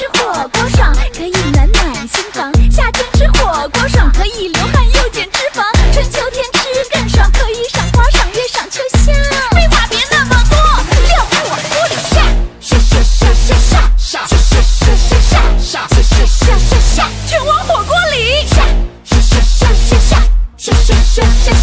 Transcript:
吃火锅爽，可以暖暖心房；夏天吃火锅爽，可以流汗又减脂肪；春秋天吃更爽，可以赏花赏月赏秋香。废话别那么多，六步锅里下，下下下下下下下下下下下下下下下下下，全往火锅里下，下下下下下下下下下。